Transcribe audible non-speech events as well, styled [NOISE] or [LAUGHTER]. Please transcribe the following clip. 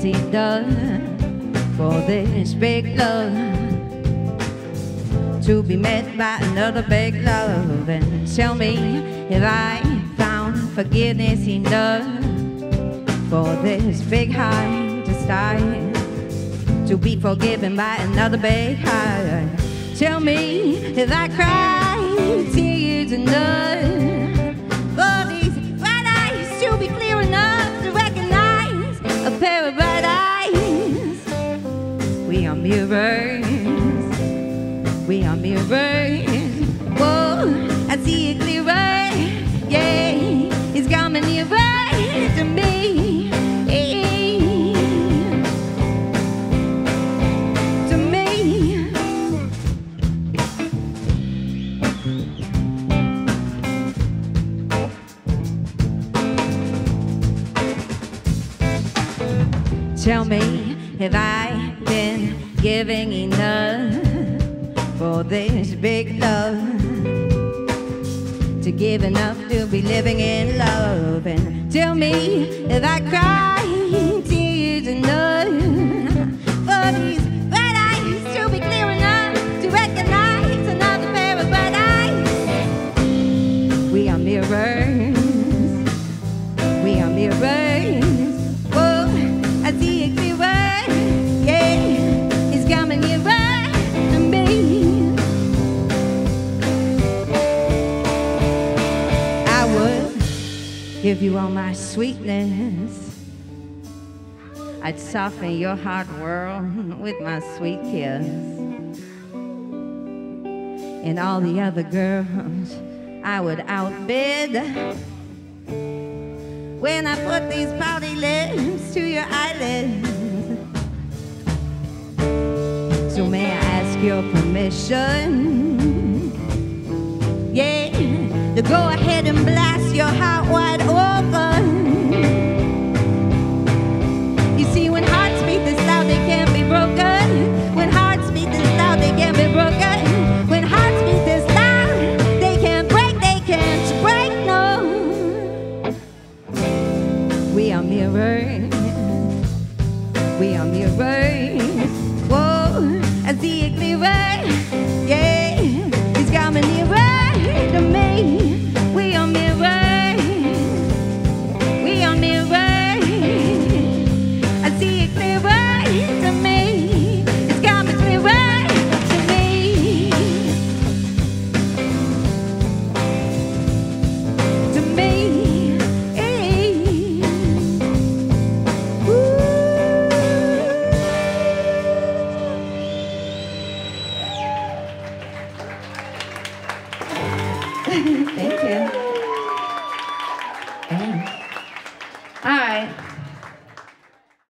has he done for this big love to be met by another big love? And tell me if I found forgiveness enough for this big heart to start to be forgiven by another big heart. Tell me if I cry tears enough We are mirrors. We are mirrors. Whoa, I see it clearer. Yeah, it's coming nearer to me. To me. Tell me if I've been giving enough for this big love? To give enough to be living in love? And tell me if I cry tears enough give you all my sweetness. I'd soften your hard world [LAUGHS] with my sweet kiss. And all the other girls I would outbid. When I put these pouty lips to your eyelids. So may I ask your permission? Yeah, to go ahead and blast your heart wide open. You see, when hearts beat this loud, they can't be broken. When hearts beat this loud, they can't be broken. When hearts beat this loud, they can't break, they can't break, no. We are mirrors. We are mirrors. Thank you.